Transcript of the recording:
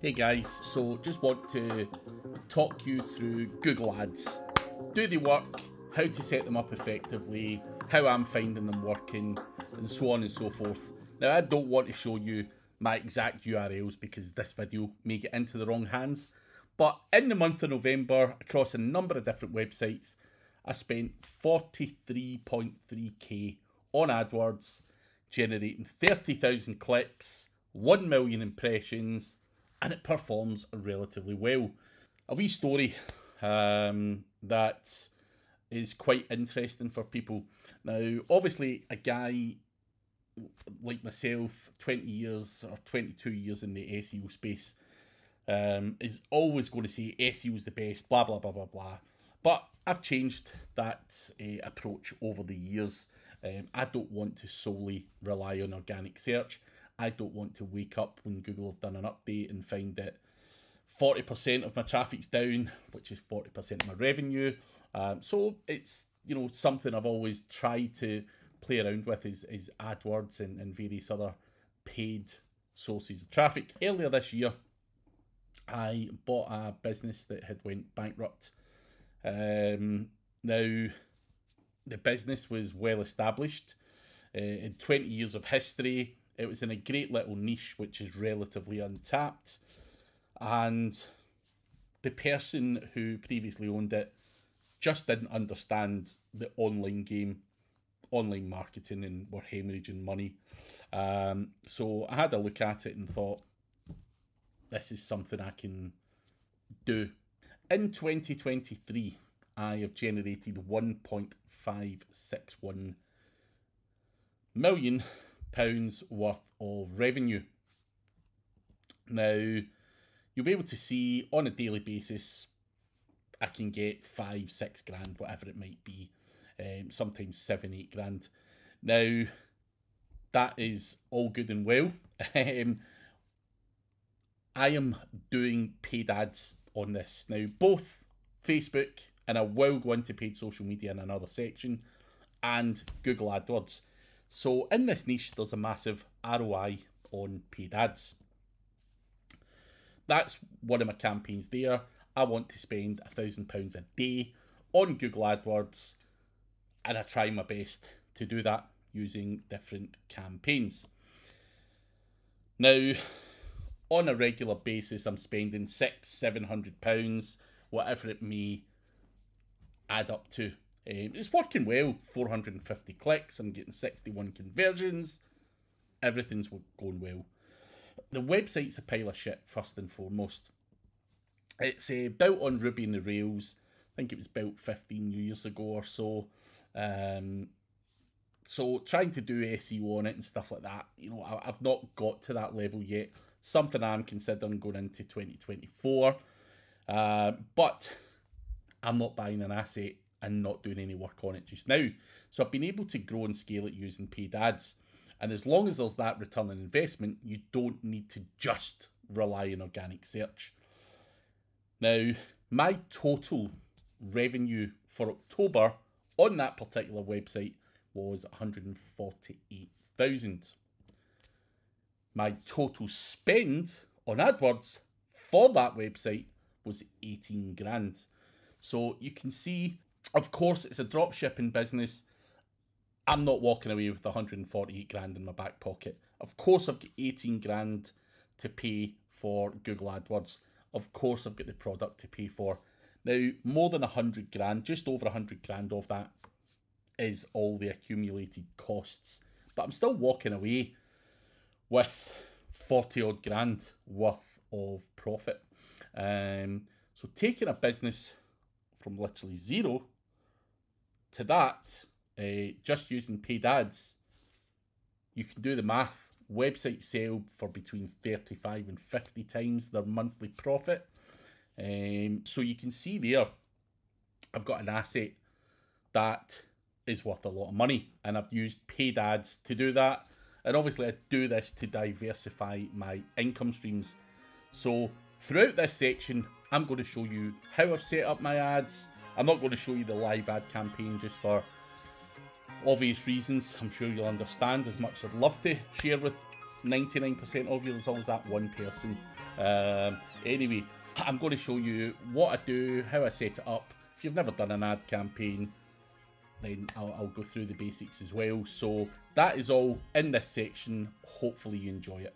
Hey guys, so just want to talk you through Google Ads. Do they work? How to set them up effectively? How I'm finding them working? And so on and so forth. Now I don't want to show you my exact URLs because this video may get into the wrong hands. But in the month of November, across a number of different websites, I spent 43.3k on AdWords, generating 30,000 clicks, 1 million impressions, and it performs relatively well. A wee story um, that is quite interesting for people. Now, obviously, a guy like myself, 20 years or 22 years in the SEO space, um, is always going to say SEO is the best, blah, blah, blah, blah, blah. But I've changed that uh, approach over the years. Um, I don't want to solely rely on organic search. I don't want to wake up when Google have done an update and find that 40% of my traffic's down, which is 40% of my revenue. Um, so it's you know something I've always tried to play around with is, is AdWords and, and various other paid sources of traffic. Earlier this year, I bought a business that had went bankrupt. Um, now, the business was well established. Uh, in 20 years of history, it was in a great little niche which is relatively untapped. And the person who previously owned it just didn't understand the online game, online marketing, and were hemorrhaging money. Um, so I had a look at it and thought, this is something I can do. In 2023, I have generated 1.561 million pounds worth of revenue. Now, you'll be able to see on a daily basis, I can get five, six grand, whatever it might be, um, sometimes seven, eight grand. Now, that is all good and well. Um, I am doing paid ads on this now, both Facebook, and I will go into paid social media in another section, and Google AdWords. So in this niche, there's a massive ROI on paid ads. That's one of my campaigns there. I want to spend a thousand pounds a day on Google AdWords, and I try my best to do that using different campaigns. Now, on a regular basis, I'm spending six, seven hundred pounds, whatever it may add up to um, it's working well. 450 clicks. I'm getting 61 conversions. Everything's going well. The website's a pile of shit, first and foremost. It's uh, built on Ruby and the Rails. I think it was built 15 years ago or so. Um, so trying to do SEO on it and stuff like that, you know, I, have not got to that level yet. Something I'm considering going into 2024. Uh, but I'm not buying an asset and not doing any work on it just now. So I've been able to grow and scale it using paid ads. And as long as there's that return on investment, you don't need to just rely on organic search. Now, my total revenue for October on that particular website was 148,000. My total spend on AdWords for that website was 18 grand. So you can see of course, it's a drop shipping business. I'm not walking away with 148 grand in my back pocket. Of course, I've got 18 grand to pay for Google AdWords. Of course, I've got the product to pay for. Now, more than 100 grand, just over 100 grand of that is all the accumulated costs. But I'm still walking away with 40 odd grand worth of profit. Um, so, taking a business from literally zero to that, uh, just using paid ads, you can do the math. Websites sell for between 35 and 50 times their monthly profit. Um, so you can see there, I've got an asset that is worth a lot of money, and I've used paid ads to do that. And obviously, I do this to diversify my income streams. So, throughout this section, I'm going to show you how I've set up my ads, I'm not going to show you the live ad campaign just for obvious reasons. I'm sure you'll understand as much as I'd love to share with 99% of you. There's always that one person. Um, anyway, I'm going to show you what I do, how I set it up. If you've never done an ad campaign, then I'll, I'll go through the basics as well. So that is all in this section. Hopefully you enjoy it.